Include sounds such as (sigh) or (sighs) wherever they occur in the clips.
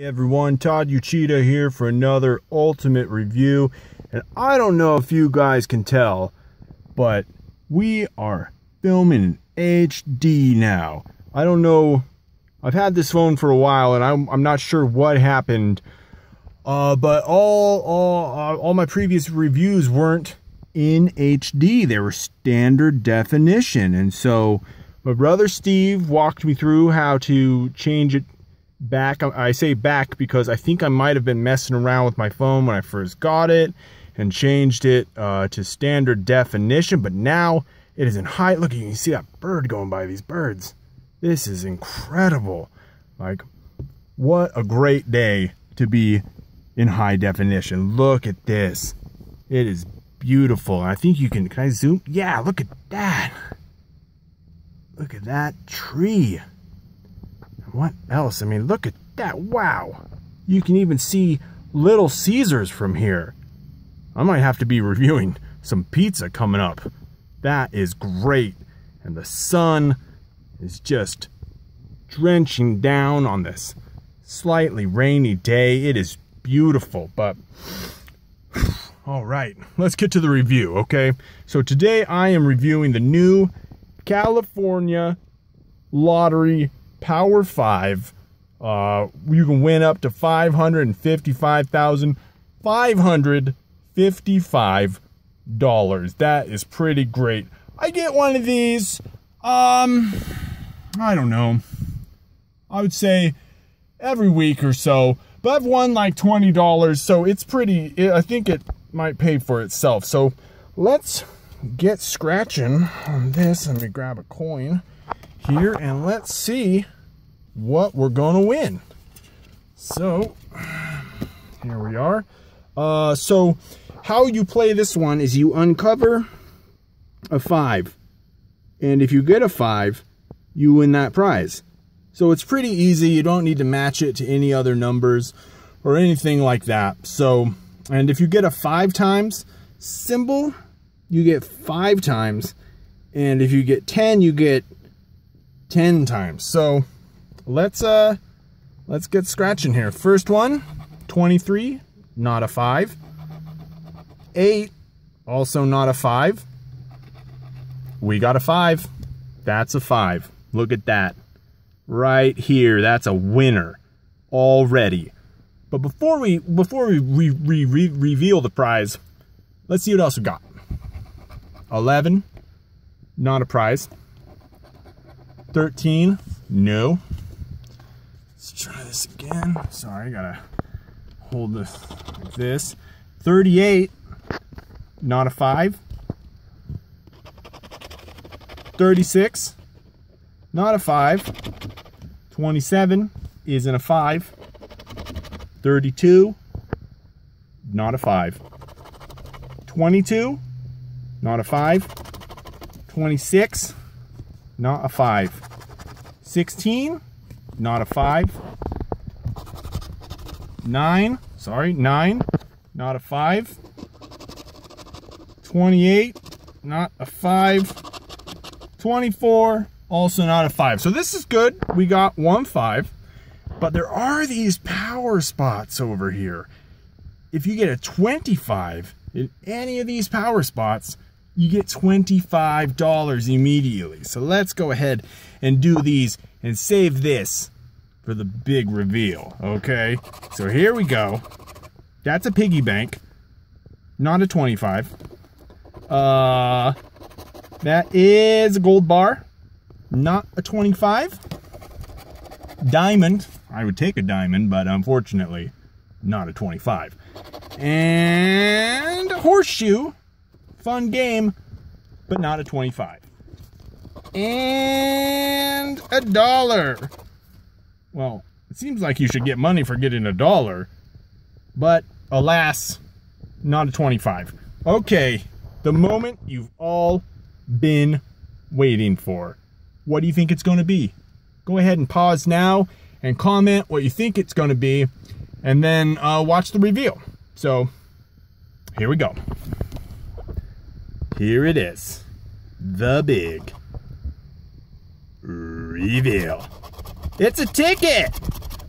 Hey everyone, Todd Uchida here for another Ultimate review. And I don't know if you guys can tell, but we are filming in HD now. I don't know, I've had this phone for a while and I'm, I'm not sure what happened. Uh, but all, all, uh, all my previous reviews weren't in HD. They were standard definition. And so my brother Steve walked me through how to change it back. I say back because I think I might have been messing around with my phone when I first got it and changed it uh, to standard definition, but now it is in high. Look, you can see that bird going by, these birds. This is incredible. Like, what a great day to be in high definition. Look at this. It is beautiful. I think you can, can I zoom? Yeah, look at that. Look at that tree. What else? I mean, look at that. Wow. You can even see Little Caesars from here. I might have to be reviewing some pizza coming up. That is great. And the sun is just drenching down on this slightly rainy day. It is beautiful, but (sighs) all right, let's get to the review, okay? So today I am reviewing the new California Lottery Power 5. Uh, you can win up to $555,555. That is pretty great. I get one of these, um, I don't know. I would say every week or so. But I've won like $20, so it's pretty, I think it might pay for itself. So let's get scratching on this. Let me grab a coin here and let's see what we're gonna win. So here we are. Uh, so how you play this one is you uncover a five. And if you get a five, you win that prize. So it's pretty easy. You don't need to match it to any other numbers or anything like that. So, and if you get a five times symbol, you get five times. And if you get 10, you get 10 times. So let's uh let's get scratching here. First one, 23, not a 5. 8, also not a 5. We got a 5. That's a 5. Look at that. Right here, that's a winner already. But before we before we re re re reveal the prize, let's see what else we got. 11, not a prize. 13, no. Let's try this again. Sorry, I gotta hold this like this. 38, not a five. 36, not a five. 27 isn't a five. 32, not a five. 22, not a five. 26, not a five. 16, not a five. Nine, sorry, nine, not a five. 28, not a five. 24, also not a five. So this is good. We got one five, but there are these power spots over here. If you get a 25 in any of these power spots, you get $25 immediately. So let's go ahead and do these and save this for the big reveal, okay? So here we go. That's a piggy bank, not a 25. Uh, that is a gold bar, not a 25. Diamond, I would take a diamond, but unfortunately, not a 25. And a horseshoe, Fun game, but not a 25. And a dollar. Well, it seems like you should get money for getting a dollar, but alas, not a 25. Okay, the moment you've all been waiting for. What do you think it's going to be? Go ahead and pause now and comment what you think it's going to be, and then uh, watch the reveal. So, here we go. Here it is. The big reveal. It's a ticket.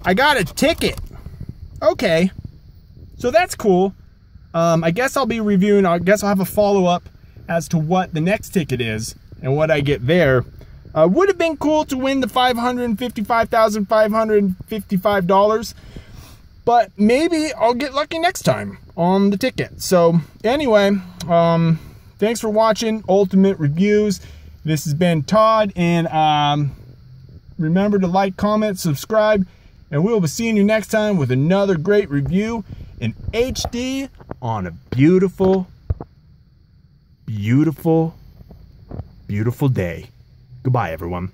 I got a ticket. okay. So that's cool. Um, I guess I'll be reviewing, I guess I'll have a follow-up as to what the next ticket is and what I get there. Uh, would have been cool to win the $555,555, but maybe I'll get lucky next time on the ticket. So anyway, um, thanks for watching Ultimate Reviews. This has been Todd, and um, remember to like, comment, subscribe, and we'll be seeing you next time with another great review in HD on a beautiful, beautiful, beautiful day. Goodbye, everyone.